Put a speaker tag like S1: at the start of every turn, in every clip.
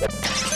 S1: you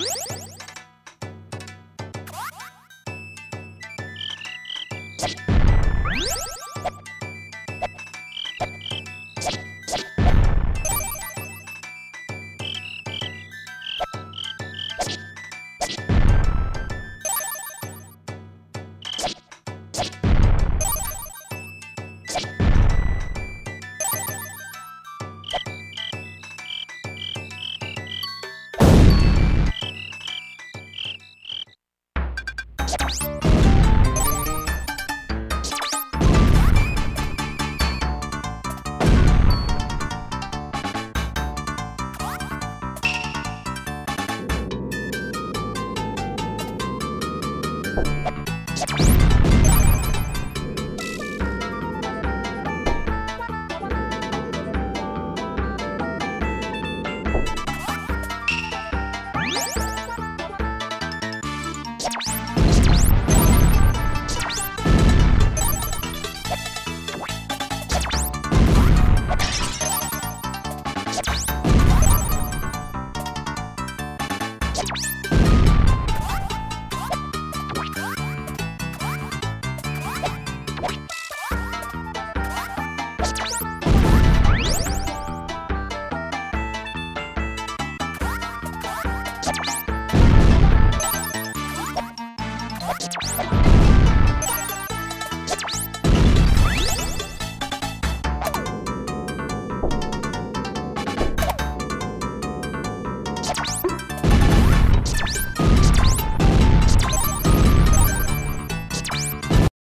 S1: you